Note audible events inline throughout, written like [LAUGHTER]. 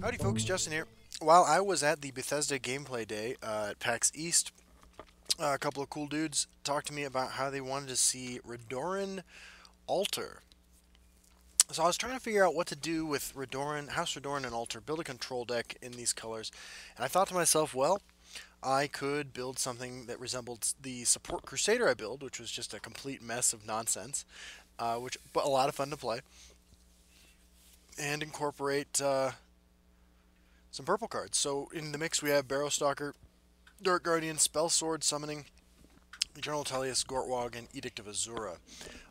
Howdy folks, Justin here. While I was at the Bethesda Gameplay Day uh, at PAX East, uh, a couple of cool dudes talked to me about how they wanted to see Redoran Altar. So I was trying to figure out what to do with Redoran, House Redoran and Altar, build a control deck in these colors. And I thought to myself, well, I could build something that resembled the Support Crusader I built, which was just a complete mess of nonsense, uh, which but a lot of fun to play, and incorporate uh, some purple cards. So in the mix we have Barrow Stalker, Dark Guardian, Spell Sword, Summoning, General Tullius, Gortwog, and Edict of Azura.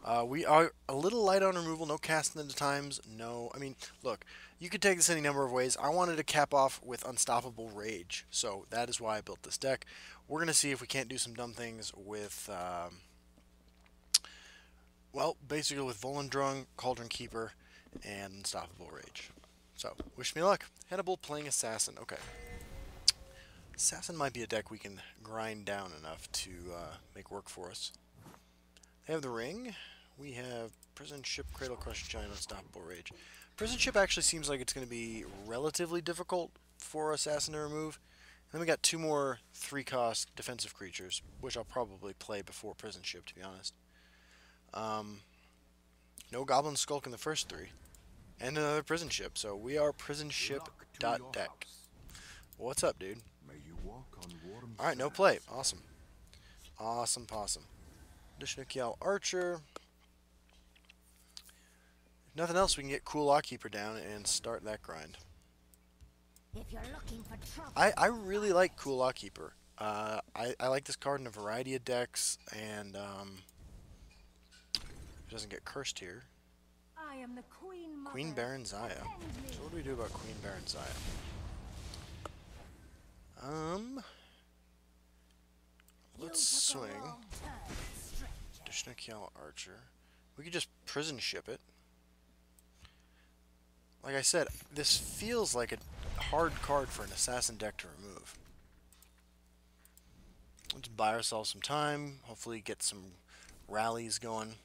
Uh, we are a little light on removal, no casting into times, no... I mean, look, you could take this any number of ways. I wanted to cap off with Unstoppable Rage, so that is why I built this deck. We're going to see if we can't do some dumb things with... Um, well, basically with Volendrung, Cauldron Keeper, and Unstoppable Rage. So, wish me luck. Hannibal playing Assassin. Okay. Assassin might be a deck we can grind down enough to uh, make work for us. They have the ring. We have Prison Ship, Cradle Crush, Giant, Unstoppable Rage. Prison Ship actually seems like it's going to be relatively difficult for Assassin to remove. And then we got two more three-cost defensive creatures, which I'll probably play before Prison Ship, to be honest. Um, no Goblin Skulk in the first three. And another Prison Ship, so we are Prison Ship dot deck. What's up, dude? Alright, no play. Awesome. Awesome possum. Dushnikh Yal Archer. If nothing else, we can get Cool Lockkeeper down and start that grind. If you're looking for trouble. I, I really like Cool Lockkeeper. Uh, I, I like this card in a variety of decks, and um, it doesn't get cursed here. I am the Queen, Queen Barenziah. So what do we do about Queen Barenziah? Um, let's swing. Dushnikh Yal Archer. We could just prison ship it. Like I said, this feels like a hard card for an assassin deck to remove. Let's buy ourselves some time, hopefully get some rallies going.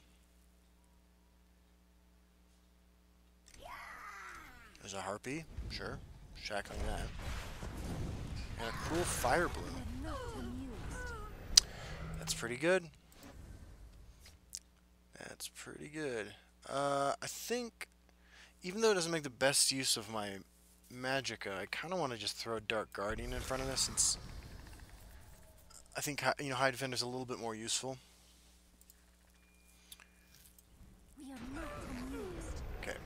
There's a harpy, sure. Shackling that. And a cool fire bloom. That's pretty good. That's pretty good. Uh, I think, even though it doesn't make the best use of my Magicka, I kind of want to just throw Dark Guardian in front of this since I think you know Hive Defender is a little bit more useful. Okay.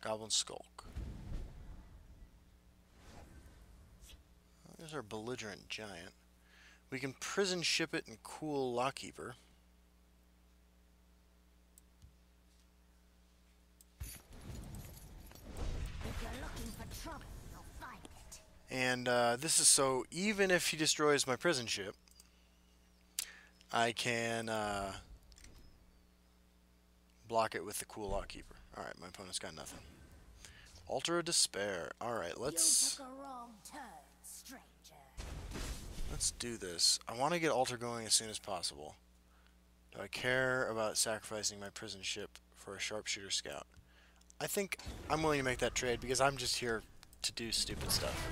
Goblin Skulk. There's our belligerent giant. We can prison ship it and cool Lockkeeper. And uh, this is so even if he destroys my prison ship, I can uh, block it with the cool Lockkeeper. Alright, my opponent's got nothing. Altar of Despair. Alright, let's... Let's do this. I want to get Altar going as soon as possible. Do I care about sacrificing my prison ship for a sharpshooter scout? I think I'm willing to make that trade because I'm just here to do stupid stuff.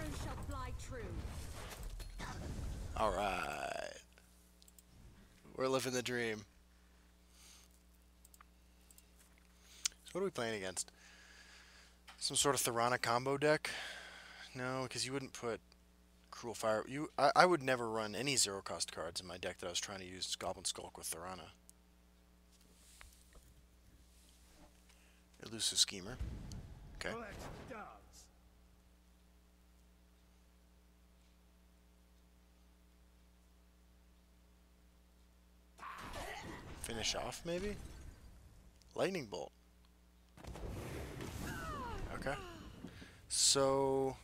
Alright. We're living the dream. So what are we playing against? Some sort of Tharana combo deck? No, because you wouldn't put Cruel Fire. You, I, I would never run any zero cost cards in my deck that I was trying to use Goblin Skulk with Tharana. Elusive Schemer. Okay. Finish off, maybe? Lightning Bolt. Okay. So...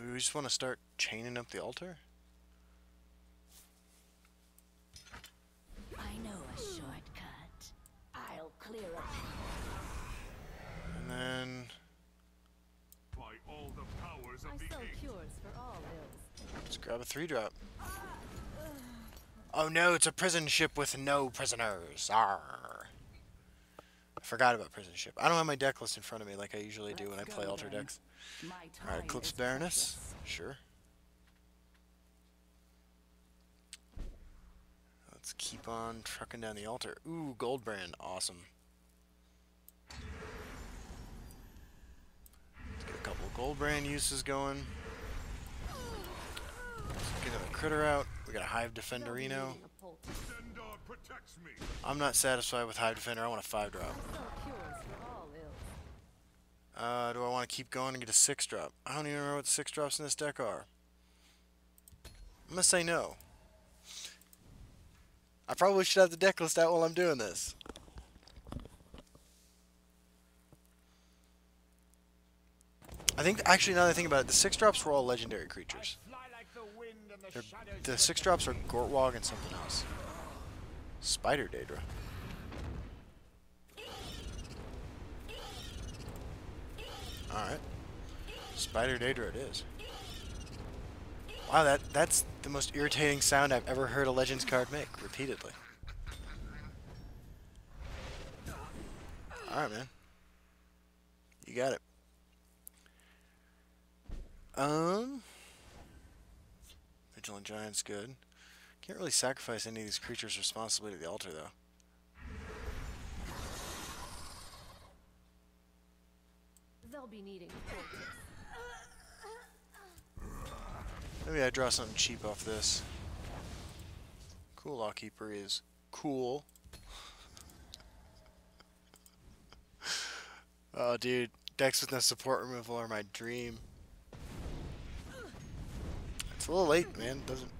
Do we just want to start chaining up the altar? I know a shortcut. I'll clear a And then... By all the powers of I the Let's grab a three drop. Oh no, it's a prison ship with no prisoners. Arr. I forgot about prison ship. I don't have my deck list in front of me like I usually do when I play go altar decks. My Alright, Eclipse Baroness. precious. Sure. Let's keep on trucking down the altar. Ooh, Goldbrand. Awesome. Let's get a couple of Goldbrand uses going. Let's get another critter out. We got a Hive Defenderino. needing a poultice. Defender protects me. I'm not satisfied with Hive Defender. I want a 5 drop. So cures for all ills. Uh, do I want to keep going and get a 6 drop? I don't even remember what the 6 drops in this deck are. I'm going to say no. I probably should have the deck list out while I'm doing this. I think, actually, now that I think about it, the 6 drops were all legendary creatures. The the 6 drops are Gortwog and something else. Spider Daedra. Alright. Spider Daedra it is. Wow, that that's the most irritating sound I've ever heard a Legends card make, repeatedly. Alright, man. You got it. Um... Vigilant Giant's good. Can't really sacrifice any of these creatures responsibly to the altar, though. They'll be needing. Maybe I draw something cheap off this. Cool Law Keeper is cool. [LAUGHS] oh, dude. Decks with no support removal are my dream. It's a little late, man. Doesn't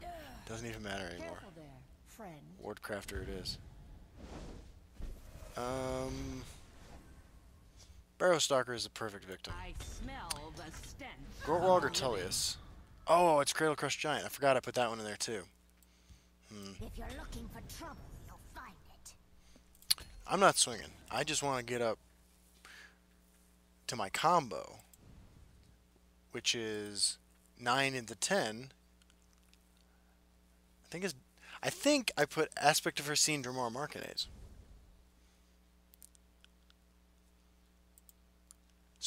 doesn't even matter anymore. Careful there, friend. Wardcrafter it is. Um, Barrowstalker is the perfect victim. I smell the stench. Or of the living. Tullius? Oh, it's Cradle Crush Giant. I forgot I put that one in there too. Hmm. If you're looking for trouble, you'll find it. I'm not swinging. I just want to get up to my combo, which is nine into ten. I think is I think I put Aspect of Hircine Dramor Markinase.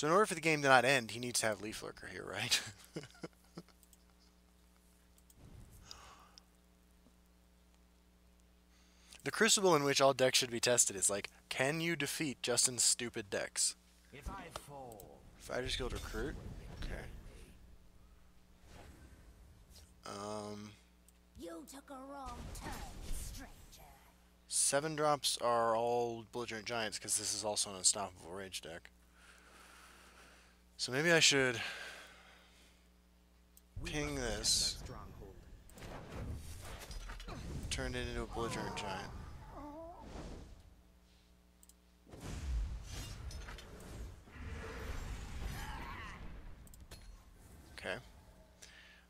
So in order for the game to not end, he needs to have Leaf Lurker here, right? [LAUGHS] the crucible in which all decks should be tested is like, can you defeat Justin's stupid decks? If I fall, Fighters Guild recruit. Okay. Um, You took a wrong turn, stranger. seven drops are all belligerent giants because this is also an unstoppable rage deck. So maybe I should Ping this. turn it into a belligerent giant. Okay.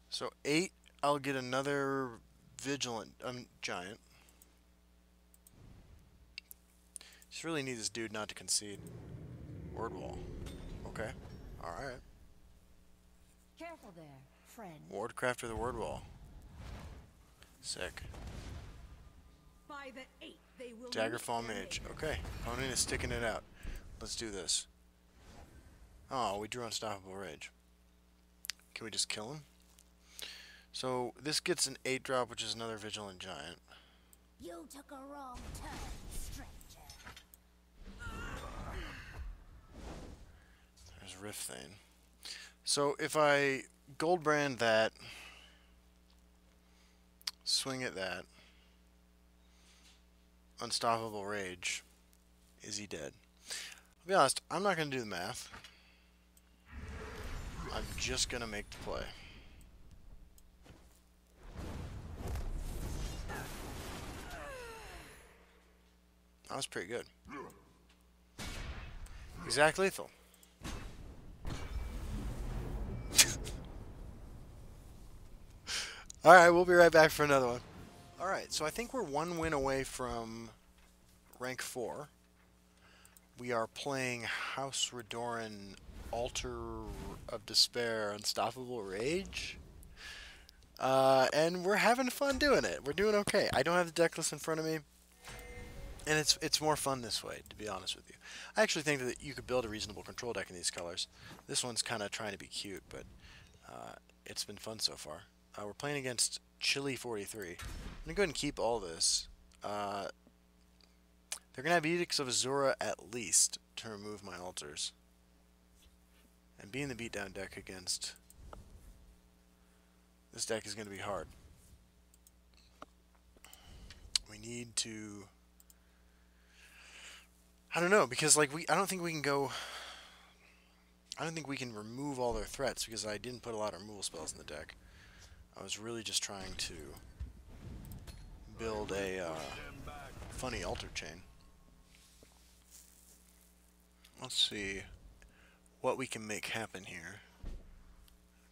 So eight, I'll get another vigilant um giant. Just really need this dude not to concede. Word wall. Okay. Alright. Careful there, friend. Wardcraft or the word wall. Sick. By the eight, they will Daggerfall Mage. Okay. Opponent is sticking it out. Let's do this. Oh, we drew Unstoppable Rage. Can we just kill him? So, this gets an 8 drop, which is another Vigilant Giant. You took a wrong turn, stranger. Rift Thane. So, if I Goldbrand that, swing at that, Unstoppable Rage, is he dead? I'll be honest, I'm not going to do the math. I'm just going to make the play. That was pretty good. Exact lethal. Alright, we'll be right back for another one. Alright, so I think we're one win away from rank 4. We are playing House Redoran Altar of Despair Unstoppable Rage. Uh, and we're having fun doing it. We're doing okay. I don't have the deck list in front of me. And it's it's more fun this way, to be honest with you. I actually think that you could build a reasonable control deck in these colors. This one's kind of trying to be cute, but uh, it's been fun so far. Uh, we're playing against Chili 43. I'm going to go ahead and keep all this. Uh, they're going to have Edicts of Azura at least to remove my altars. And being the beatdown deck against this deck is going to be hard. We need to I don't know because like we I don't think we can go I don't think we can remove all their threats because I didn't put a lot of removal spells in the deck. I was really just trying to build a uh, funny altar chain. Let's see what we can make happen here.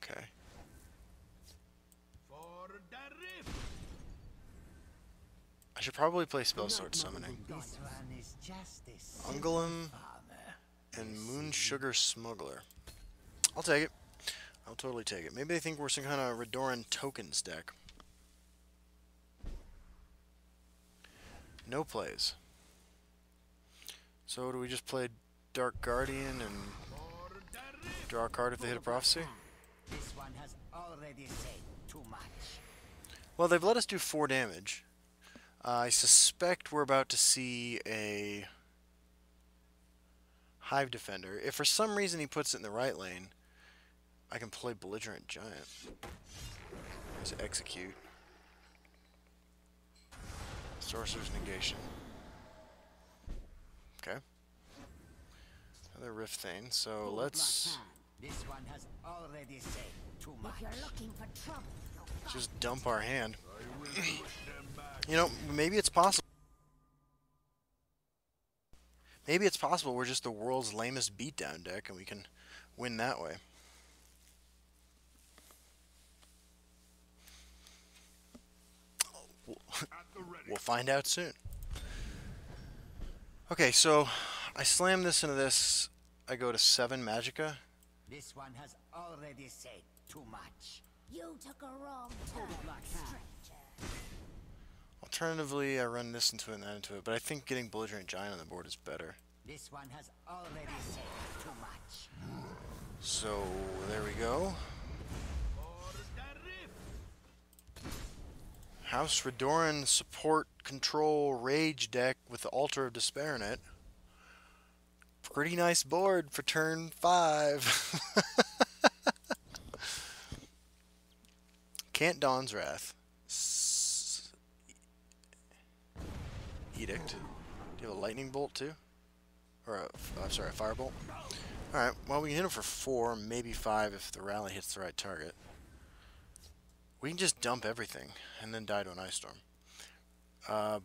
Okay. For the rift. I should probably play Spell Sword Summoning. This one is justice. Ungolim and Moon Sugar Smuggler. I'll take it. I'll totally take it. Maybe they think we're some kind of Redoran tokens deck. No plays. So do we just play Dark Guardian and For the rift. draw a card if they hit a prophecy? This one has already said too much. Well, they've let us do four damage. Uh, I suspect we're about to see a Hive Defender. If for some reason he puts it in the right lane, I can play Belligerent Giant. Let's execute. Sorcerer's Negation. Okay. Another Rift Thane. So let's This one has already said too much. If you're looking for trouble, you'll just dump our hand. I will push them back. You know, maybe it's possible. Maybe it's possible we're just the world's lamest beatdown deck and we can win that way. At the ready. We'll find out soon. Okay, so I slam this into this. I go to 7 Magicka. This one has already said too much. You took a wrong turn, stranger. Alternatively, I run this into it and that into it, but I think getting Belligerent Giant on the board is better. This one has already said too much. So, there we go. For the rift. House Redoran support control rage deck with the Altar of Despair in it. Pretty nice board for turn five. [LAUGHS] Can't Dawn's Wrath. S- Edict. Do you have a lightning bolt too? Or a, uh, sorry, a firebolt? Alright, well we can hit him for four, maybe five if the rally hits the right target. We can just dump everything and then die to an ice storm. Uh,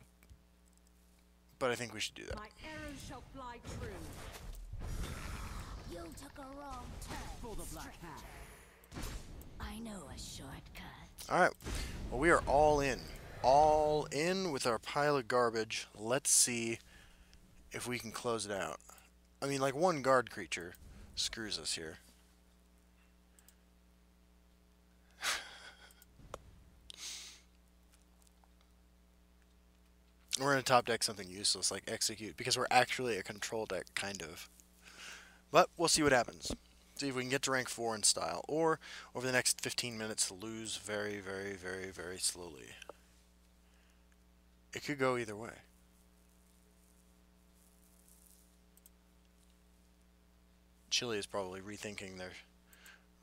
but I think we should do that. My arrows shall fly true. You took a wrong turn, For the Black stranger. I know a shortcut. All right. Well, we are all in. All in with our pile of garbage. Let's see if we can close it out. I mean, like one guard creature screws us here. We're going to top deck something useless like execute because we're actually a control deck, kind of. But we'll see what happens. See if we can get to rank 4 in style, or over the next 15 minutes lose very, very, very, very slowly. It could go either way. Chile is probably rethinking their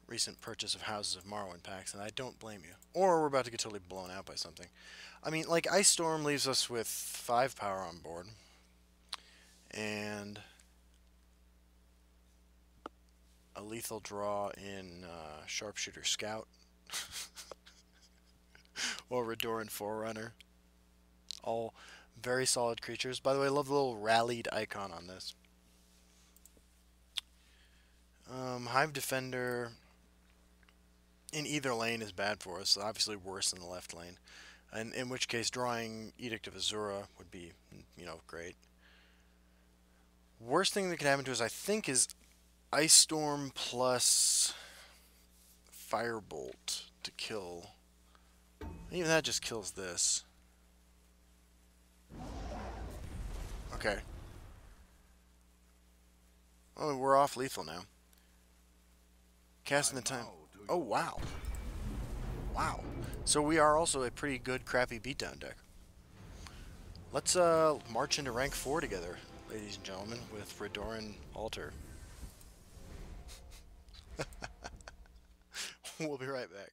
recent purchase of Houses of Morrowind packs, and I don't blame you. Or we're about to get totally blown out by something. I mean, like, Ice Storm leaves us with 5 power on board. And a lethal draw in uh, Sharpshooter Scout [LAUGHS] or Redoran Forerunner. All very solid creatures. By the way, I love the little rallied icon on this. Um, Hive Defender in either lane is bad for us. Obviously worse in the left lane. And in which case, drawing Edict of Azura would be, you know, great. Worst thing that could happen to us, I think, is Ice Storm plus Firebolt to kill Even that just kills this. Okay. Oh, we're off lethal now. Casting the time. Oh, wow. Wow. So we are also a pretty good crappy beatdown deck. Let's uh march into rank 4 together, ladies and gentlemen, with Redoran Altar. [LAUGHS] we'll be right back.